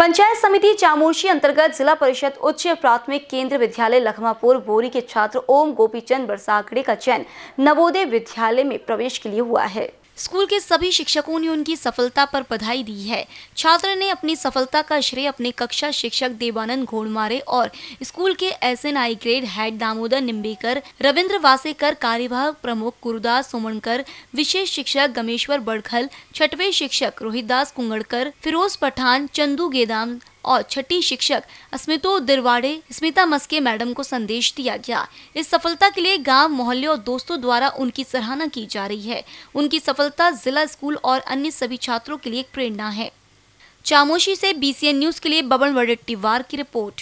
पंचायत समिति चामोशी अंतर्गत जिला परिषद उच्च प्राथमिक केंद्र विद्यालय लखमापुर बोरी के छात्र ओम गोपीचंद बरसाकड़े का चयन नवोदय विद्यालय में प्रवेश के लिए हुआ है। स्कूल के सभी शिक्षकों ने उनकी सफलता पर बधाई दी है। छात्र ने अपनी सफलता का श्रेय अपने कक्षा शिक्षक देवानंद घोड़मारे और स्कूल के S N I grade head Damodar Nimbekar Ravindra Wasekar कार्यवाहक प्रमुख गुरुदास सोमणकर, विशेष शिक्षक गमेश्वर बड़खल, छठवे शिक्षक रोहित दास कुंगड़कर, फिरोज पठान, चंदू गेदाम और छठी शिक्षक अस्मितो दिरवाड़े, स्मिता मस्के मैडम को संदेश दिया गया। इस सफलता के लिए गाँव मोहल्ले और दोस्तों द्वारा उनकी सराहना की जा रही है। उनकी सफलता जिला स्कूल और अन्य सभी छात्रों के लिए एक प्रेरणा है। चामोशी से बीसीएन न्यूज़ के लिए बबन वडेट्टीवार की रिपोर्ट।